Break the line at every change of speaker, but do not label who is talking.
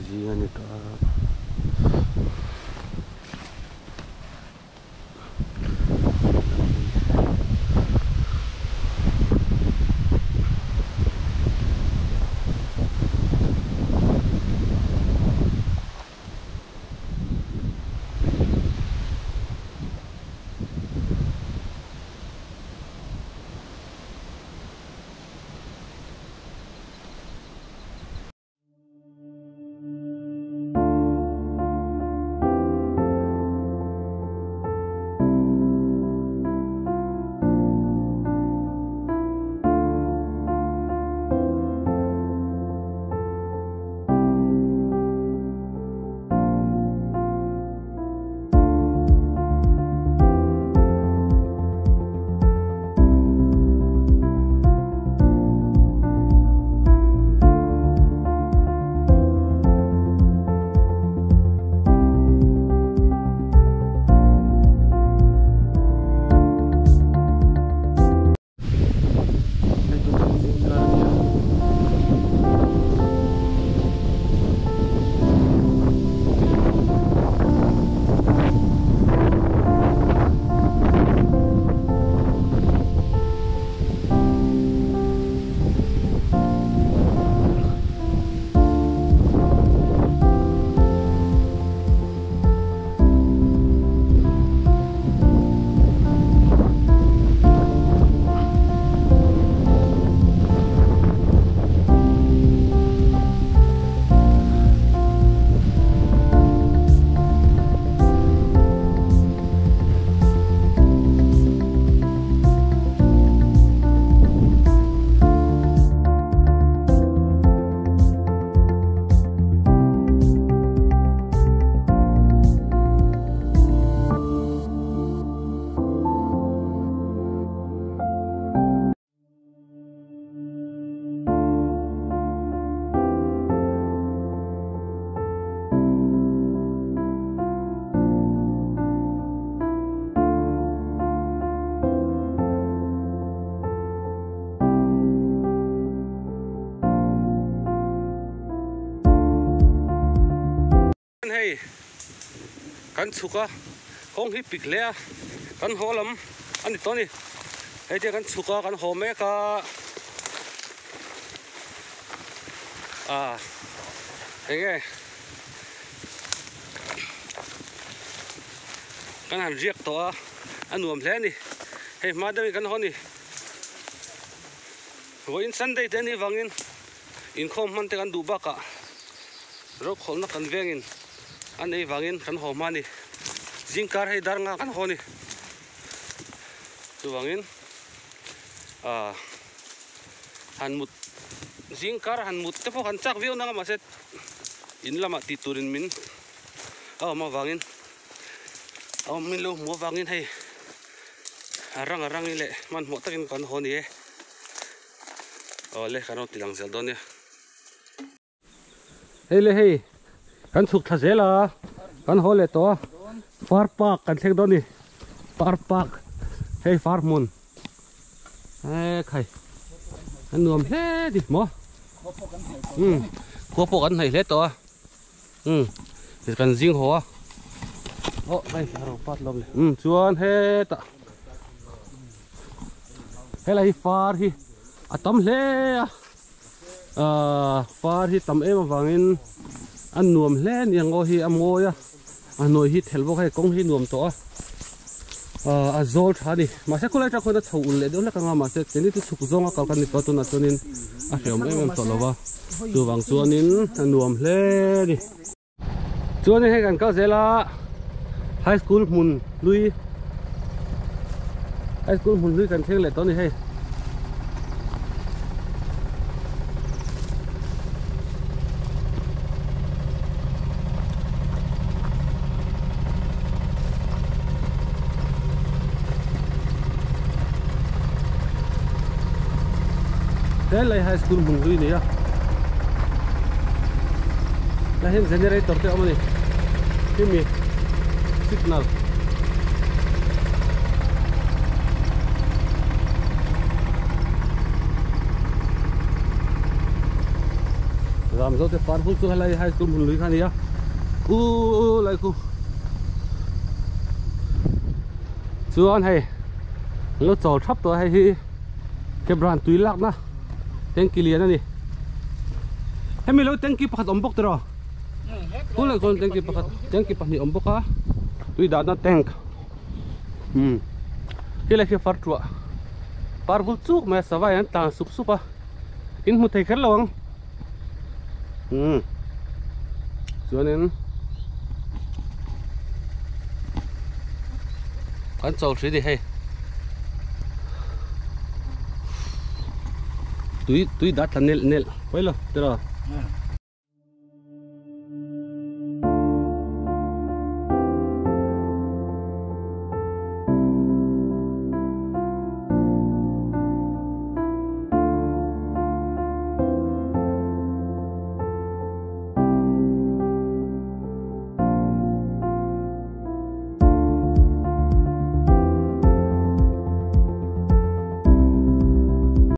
地金か
กันให้กันสุกะของที่ปิกเลียกันหอลำอันนี้ตัวนี้ไอ้เจ้ากันสุกะกันหอมแม่กะอ่าเฮ้ยกันหันเรียกตัวอันนวมแล้นี่เฮ้ยมาได้กันหอนี่วันสันได้เดนี่วังอินอินคอมมันเตกันดูบักอะรถขนนักกันเวียงอิน anh vengin an in wangin kan ho ma ni jingkar hei ngang nga kan ho ni tu wangin à han mut jingkar han mut te pho kan chắc view na mà set in làm ti turin min aw in wangin aw min mua mo wangin hei arang arang ile man mo takin kan ho ni lệ, ole kan tilang sel đó ya hei lệ hei kan suk tha zela. Kan hole to. Far park kan thek doni. Far park hey, far mun. Ai khai. An nuam he di mo. Hmm. Ừ khua po ăn này hết to. Ừ thì cần riêng hồ ô đây rồi phát lông này ừ chuan hết ta. Hay là far hi à tấm lê à phar ah, hi tấm em vangin ăn nuồm lên yang ngô hi am ngô ya à nồi hi thèm vô cái công hi nuồm to à à zol hả đi. Mà sẽ có lẽ chắc con đã thầu lệ đó là cái mà. Sẽ cái này tôi sụp zong à cái này có tôi nói cho nên. À hiểu mấy em tỏ lova từ vàng xua nín ăn nuồm lên đi. Xua nín hay gần cao dễ là high school mun lui. High school mun lui cần thêm lệ đó này hay. Đây lại high school mùng duy à là hiện generator thế ông này cái mi signal. Làm sao thế? Phản hu xuống lại high school mun khan khani ya u lai ku chuan hei lo chol thap to hei hi ke bran tui lak na tanki lian ani hemi lo tanki pakhat om bok tero ku lai kon tanki pakhat tanki pahni om boka tui da na tank hmm. Ki lai ke far tua par vul chuk me sawai súp ta sup supa in mu thei kher lawang hmm. Chuanin kan chol gì di hei tui tui dat la nel nel. Poi lo tero